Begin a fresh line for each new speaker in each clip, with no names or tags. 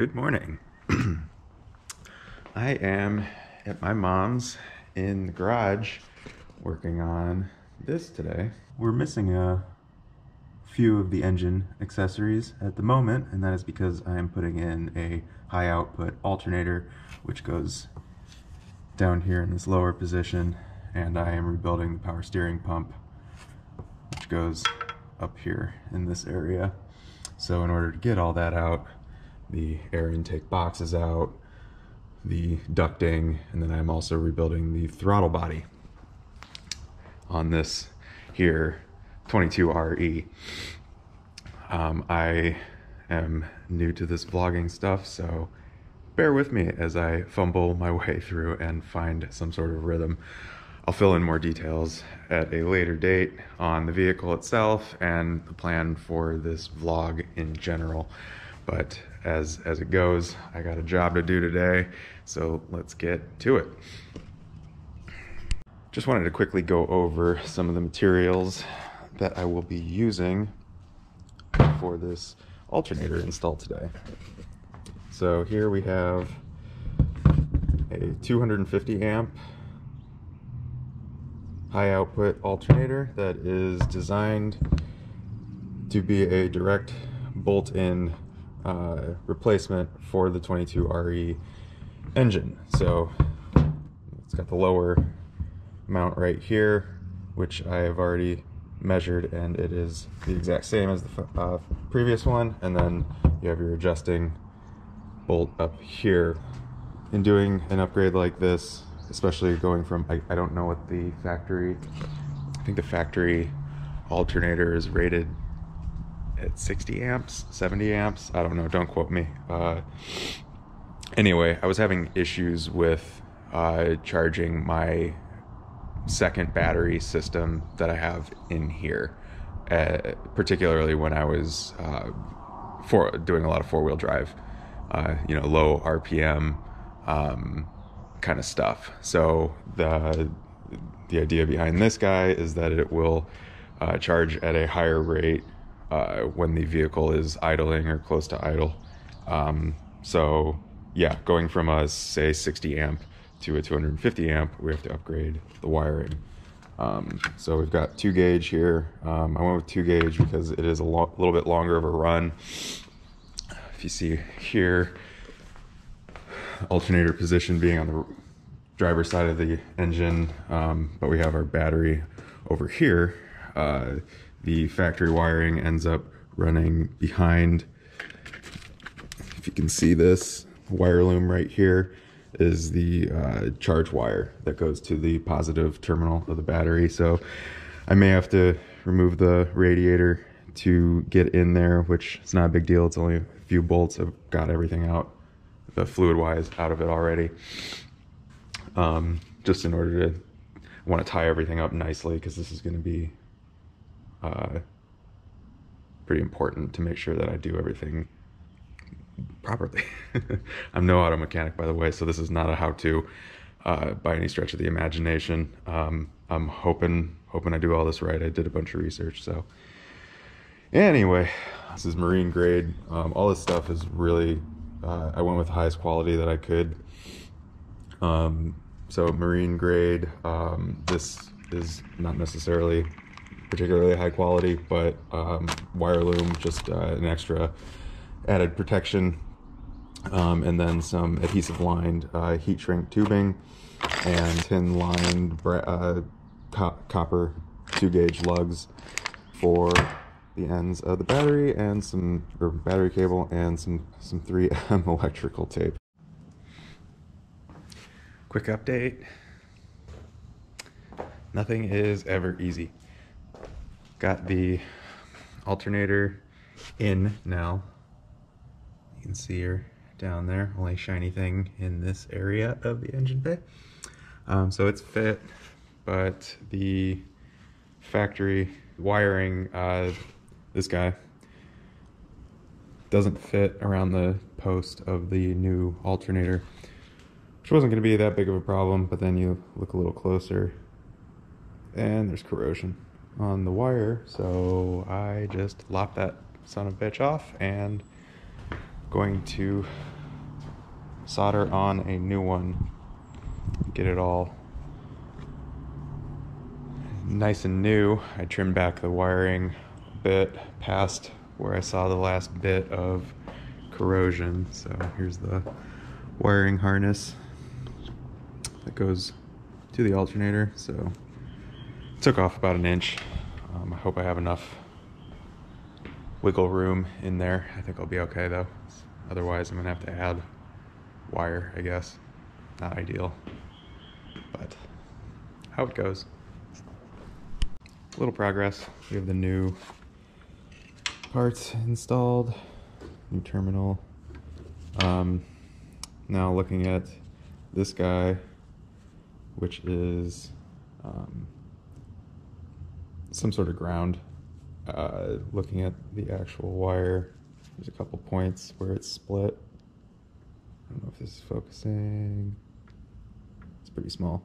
Good morning. I am at my mom's in the garage working on this today. We're missing a few of the engine accessories at the moment, and that is because I am putting in a high output alternator, which goes down here in this lower position, and I am rebuilding the power steering pump, which goes up here in this area. So in order to get all that out, the air intake box is out, the ducting, and then I'm also rebuilding the throttle body on this here 22RE. Um, I am new to this vlogging stuff, so bear with me as I fumble my way through and find some sort of rhythm. I'll fill in more details at a later date on the vehicle itself and the plan for this vlog in general. But as, as it goes, I got a job to do today, so let's get to it. Just wanted to quickly go over some of the materials that I will be using for this alternator installed today. So here we have a 250 amp high output alternator that is designed to be a direct bolt-in uh, replacement for the 22RE engine. So it's got the lower mount right here, which I have already measured and it is the exact same as the uh, previous one. And then you have your adjusting bolt up here. In doing an upgrade like this, especially going from, I, I don't know what the factory, I think the factory alternator is rated at 60 amps, 70 amps. I don't know. Don't quote me. Uh, anyway, I was having issues with uh, charging my second battery system that I have in here, uh, particularly when I was uh, for doing a lot of four wheel drive, uh, you know, low RPM um, kind of stuff. So the the idea behind this guy is that it will uh, charge at a higher rate uh, when the vehicle is idling or close to idle. Um, so yeah, going from a say 60 amp to a 250 amp, we have to upgrade the wiring. Um, so we've got two gauge here. Um, I went with two gauge because it is a lo little bit longer of a run. If you see here, alternator position being on the driver's side of the engine, um, but we have our battery over here. Uh, the factory wiring ends up running behind. If you can see this wire loom right here is the uh, charge wire that goes to the positive terminal of the battery. So I may have to remove the radiator to get in there, which is not a big deal. It's only a few bolts. I've got everything out, the fluid wise out of it already. Um, just in order to, want to tie everything up nicely because this is going to be uh, pretty important to make sure that I do everything properly. I'm no auto mechanic, by the way, so this is not a how-to uh, by any stretch of the imagination. Um, I'm hoping hoping I do all this right. I did a bunch of research, so anyway, this is marine grade. Um, all this stuff is really uh, I went with the highest quality that I could. Um, so marine grade. Um, this is not necessarily particularly high quality, but um, wire loom, just uh, an extra added protection. Um, and then some adhesive lined uh, heat shrink tubing and tin lined uh, co copper two gauge lugs for the ends of the battery and some or battery cable and some some 3M electrical tape. Quick update. Nothing is ever easy. Got the alternator in now. You can see her down there, only shiny thing in this area of the engine bay. Um, so it's fit, but the factory wiring, uh, this guy, doesn't fit around the post of the new alternator, which wasn't going to be that big of a problem, but then you look a little closer and there's corrosion on the wire, so I just lopped that son of a bitch off and going to solder on a new one, get it all nice and new. I trimmed back the wiring a bit past where I saw the last bit of corrosion. So here's the wiring harness that goes to the alternator. So took off about an inch. Um, I hope I have enough wiggle room in there. I think I'll be okay though. Otherwise I'm gonna have to add wire, I guess. Not ideal, but how it goes. Little progress. We have the new parts installed, new terminal. Um, now looking at this guy, which is um, some sort of ground. Uh, looking at the actual wire, there's a couple points where it's split. I don't know if this is focusing. It's pretty small.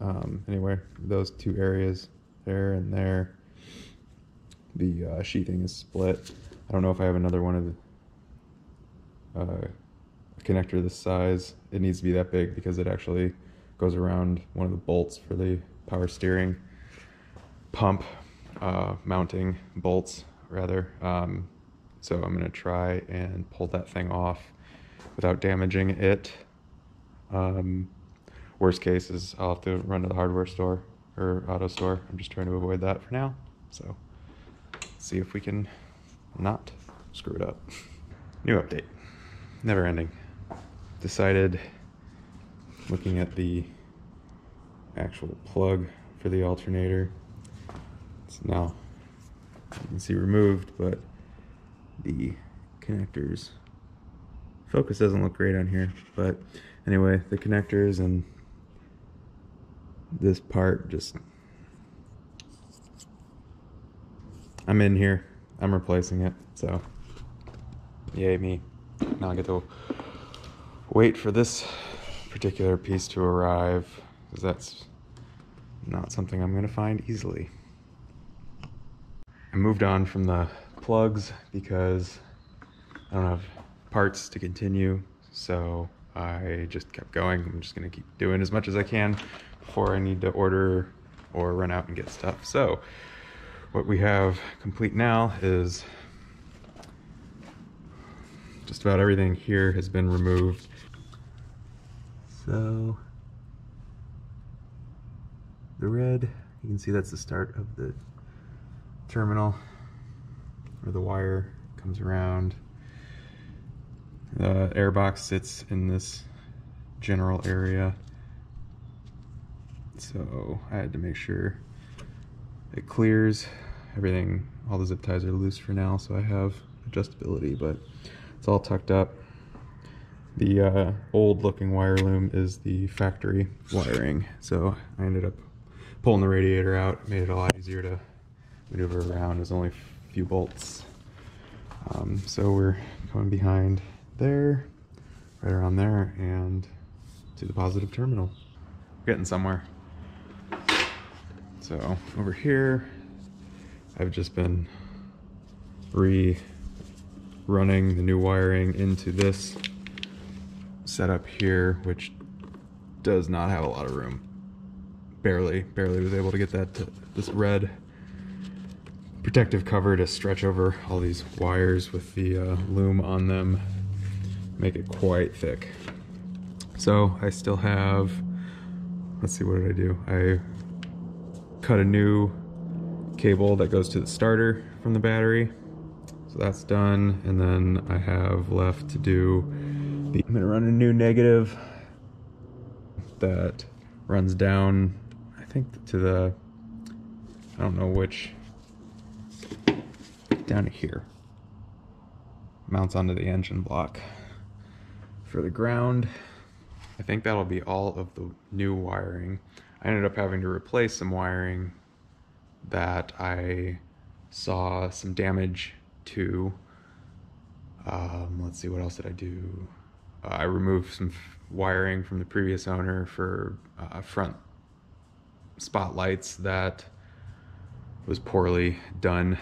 Um, anyway, those two areas there and there, the uh, sheathing is split. I don't know if I have another one of the uh, connector this size. It needs to be that big because it actually goes around one of the bolts for the power steering pump uh, mounting bolts rather. Um, so I'm gonna try and pull that thing off without damaging it. Um, worst case is I'll have to run to the hardware store or auto store. I'm just trying to avoid that for now. So see if we can not screw it up. New update, never ending. Decided looking at the actual plug for the alternator it's now, you can see removed, but the connectors, focus doesn't look great on here, but anyway, the connectors and this part just, I'm in here, I'm replacing it, so yay me. Now I get to wait for this particular piece to arrive, because that's not something I'm going to find easily. I moved on from the plugs because I don't have parts to continue. So I just kept going. I'm just gonna keep doing as much as I can before I need to order or run out and get stuff. So what we have complete now is just about everything here has been removed. So the red, you can see that's the start of the terminal where the wire comes around. The airbox sits in this general area. So I had to make sure it clears. Everything, all the zip ties are loose for now, so I have adjustability, but it's all tucked up. The uh, old looking wire loom is the factory wiring, so I ended up pulling the radiator out, made it a lot easier to maneuver around. There's only a few bolts. Um, so we're coming behind there, right around there, and to the positive terminal. We're getting somewhere. So over here, I've just been re-running the new wiring into this setup here, which does not have a lot of room. Barely, barely was able to get that to this red protective cover to stretch over all these wires with the uh, loom on them. Make it quite thick. So I still have let's see what did I do? I cut a new cable that goes to the starter from the battery. So that's done. And then I have left to do the I'm gonna run a new negative that runs down I think to the I don't know which down here. Mounts onto the engine block. For the ground, I think that'll be all of the new wiring. I ended up having to replace some wiring that I saw some damage to. Um, let's see, what else did I do? Uh, I removed some wiring from the previous owner for uh, front spotlights that was poorly done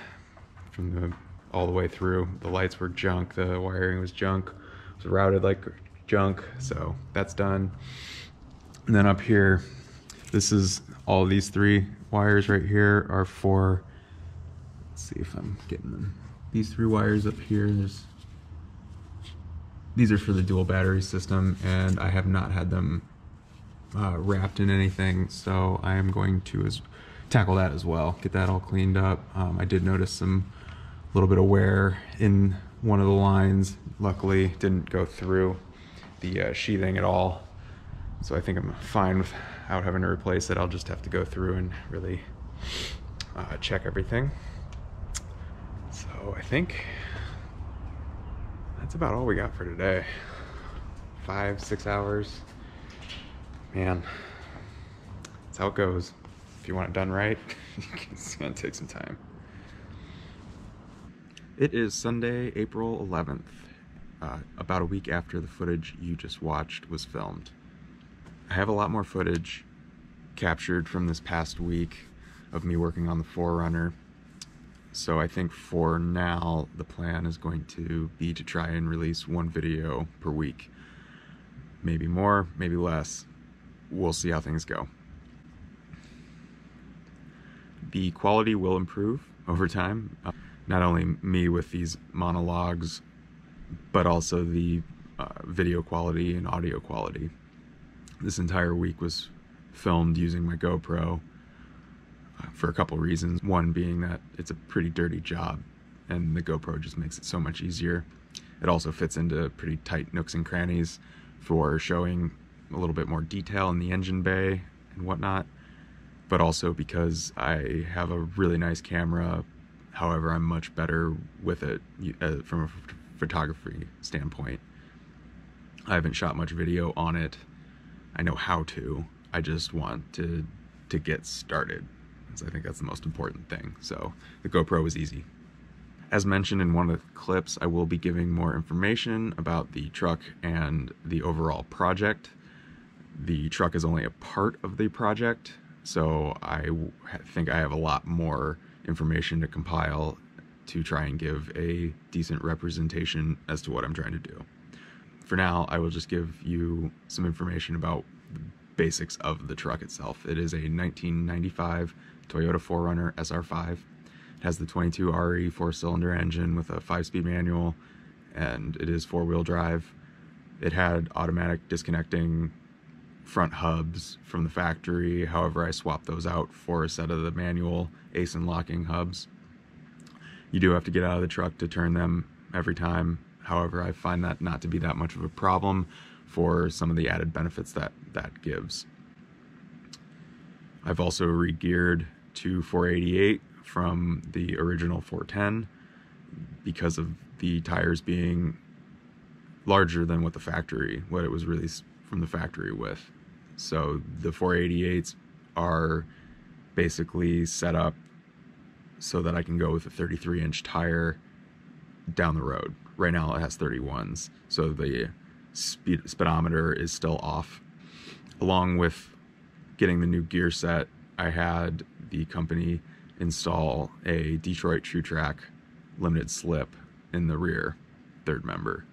from the all the way through. The lights were junk, the wiring was junk. It was routed like junk, so that's done. And then up here, this is all these three wires right here are for, let's see if I'm getting them. These three wires up here, there's, these are for the dual battery system and I have not had them uh, wrapped in anything, so I am going to as, tackle that as well, get that all cleaned up. Um, I did notice some little bit of wear in one of the lines. Luckily, didn't go through the uh, sheathing at all. So I think I'm fine without having to replace it. I'll just have to go through and really uh, check everything. So I think that's about all we got for today. Five, six hours. Man, that's how it goes. If you want it done right, it's gonna take some time. It is Sunday, April 11th, uh, about a week after the footage you just watched was filmed. I have a lot more footage captured from this past week of me working on the 4Runner. So I think for now, the plan is going to be to try and release one video per week. Maybe more, maybe less. We'll see how things go. The quality will improve over time. Not only me with these monologues, but also the uh, video quality and audio quality. This entire week was filmed using my GoPro uh, for a couple reasons. One being that it's a pretty dirty job and the GoPro just makes it so much easier. It also fits into pretty tight nooks and crannies for showing a little bit more detail in the engine bay and whatnot, but also because I have a really nice camera However, I'm much better with it uh, from a photography standpoint. I haven't shot much video on it. I know how to. I just want to to get started. I think that's the most important thing. So the GoPro was easy. As mentioned in one of the clips, I will be giving more information about the truck and the overall project. The truck is only a part of the project, so I think I have a lot more information to compile to try and give a decent representation as to what I'm trying to do. For now, I will just give you some information about the basics of the truck itself. It is a 1995 Toyota 4Runner SR5. It has the 22 RE four-cylinder engine with a five-speed manual, and it is four-wheel drive. It had automatic disconnecting front hubs from the factory. However, I swapped those out for a set of the manual Aisin locking hubs. You do have to get out of the truck to turn them every time. However, I find that not to be that much of a problem for some of the added benefits that that gives. I've also re-geared to 488 from the original 410 because of the tires being larger than what the factory, what it was released from the factory with. So the 488s are basically set up so that I can go with a 33 inch tire down the road. Right now it has 31s, so the speed, speedometer is still off. Along with getting the new gear set, I had the company install a Detroit Truetrac limited slip in the rear third member.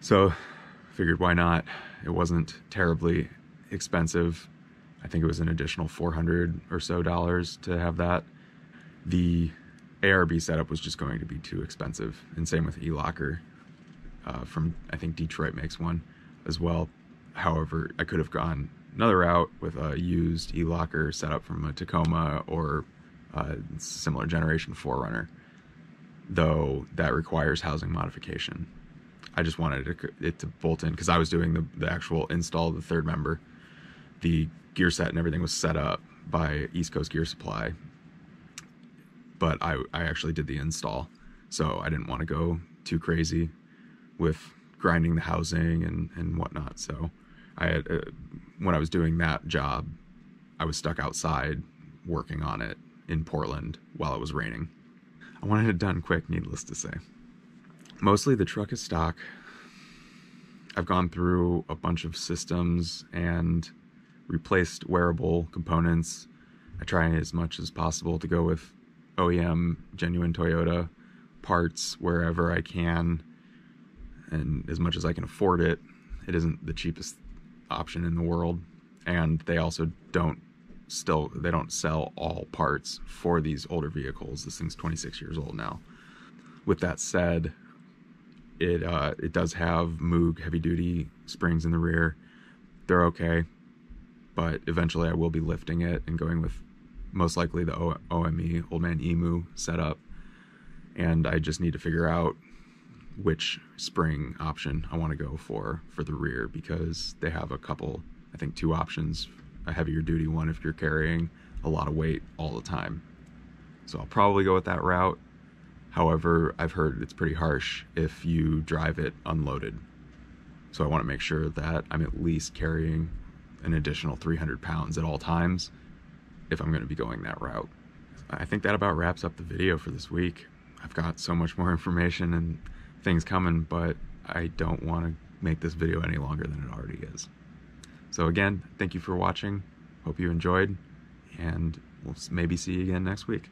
So figured why not? It wasn't terribly expensive. I think it was an additional 400 or so dollars to have that. The ARB setup was just going to be too expensive, and same with E-Locker uh, from, I think Detroit makes one as well. However, I could have gone another route with a used E-Locker setup from a Tacoma or a similar generation 4Runner, though that requires housing modification. I just wanted it, it to bolt in because I was doing the, the actual install of the third member. The gear set and everything was set up by East Coast Gear Supply, but I, I actually did the install. So I didn't want to go too crazy with grinding the housing and, and whatnot. So I had, uh, when I was doing that job, I was stuck outside working on it in Portland while it was raining. I wanted it done quick, needless to say. Mostly the truck is stock. I've gone through a bunch of systems and replaced wearable components. I try as much as possible to go with OEM, genuine Toyota parts wherever I can. and as much as I can afford it, it isn't the cheapest option in the world. And they also don't still they don't sell all parts for these older vehicles. This thing's 26 years old now. With that said, it uh, it does have Moog heavy duty springs in the rear. They're okay, but eventually I will be lifting it and going with most likely the o- OME Old Man Emu setup. And I just need to figure out which spring option I want to go for for the rear because they have a couple, I think two options, a heavier duty one if you're carrying a lot of weight all the time. So I'll probably go with that route. However, I've heard it's pretty harsh if you drive it unloaded. So I want to make sure that I'm at least carrying an additional 300 pounds at all times if I'm going to be going that route. I think that about wraps up the video for this week. I've got so much more information and things coming, but I don't want to make this video any longer than it already is. So again, thank you for watching. Hope you enjoyed, and we'll maybe see you again next week.